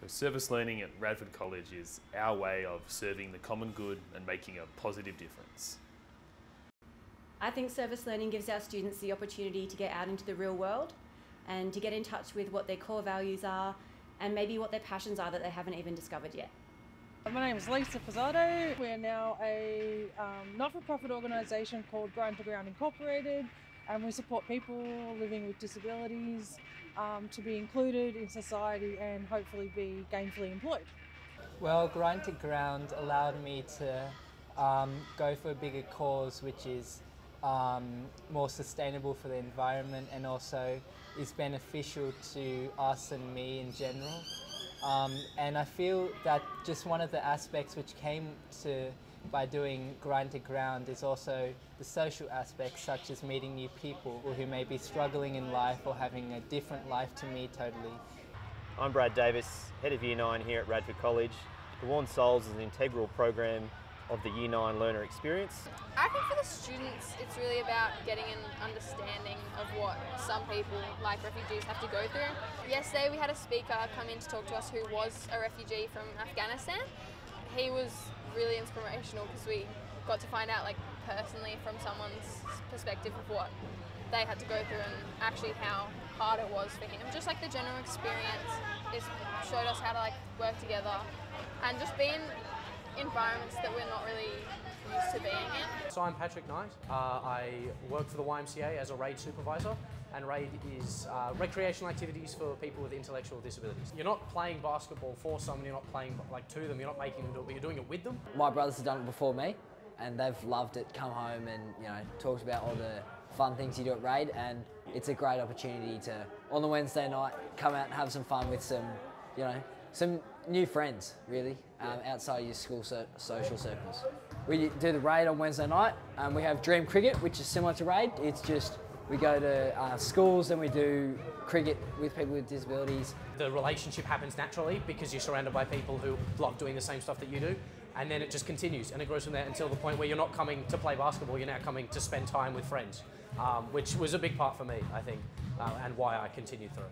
So service learning at Radford College is our way of serving the common good and making a positive difference. I think service learning gives our students the opportunity to get out into the real world and to get in touch with what their core values are and maybe what their passions are that they haven't even discovered yet. My name is Lisa Posato. We're now a um, not-for-profit organisation called Grind to Ground Incorporated and we support people living with disabilities um, to be included in society and hopefully be gainfully employed. Well, Grind to Ground allowed me to um, go for a bigger cause which is um, more sustainable for the environment and also is beneficial to us and me in general. Um, and I feel that just one of the aspects which came to by doing grind to ground is also the social aspects such as meeting new people who may be struggling in life or having a different life to me totally. I'm Brad Davis, Head of Year 9 here at Radford College. The Warn Souls is an integral program of the Year 9 learner experience. I think for the students it's really about getting an understanding of what some people like refugees have to go through. Yesterday we had a speaker come in to talk to us who was a refugee from Afghanistan. He was really inspirational because we got to find out like personally from someone's perspective of what they had to go through and actually how hard it was for him. Just like the general experience, it showed us how to like work together and just be in environments that we're not really used to being in. So I'm Patrick Knight. Uh, I work for the YMCA as a RAID supervisor and RAID is uh, recreational activities for people with intellectual disabilities. You're not playing basketball for someone, you're not playing like to them, you're not making them do it, but you're doing it with them. My brothers have done it before me and they've loved it, come home and you know talked about all the fun things you do at RAID and it's a great opportunity to, on the Wednesday night, come out and have some fun with some, you know, some new friends, really, um, outside your school so social circles. We do the raid on Wednesday night. Um, we have Dream Cricket, which is similar to raid. It's just we go to uh, schools and we do cricket with people with disabilities. The relationship happens naturally because you're surrounded by people who love doing the same stuff that you do. And then it just continues and it grows from there until the point where you're not coming to play basketball, you're now coming to spend time with friends, um, which was a big part for me, I think, uh, and why I continued through.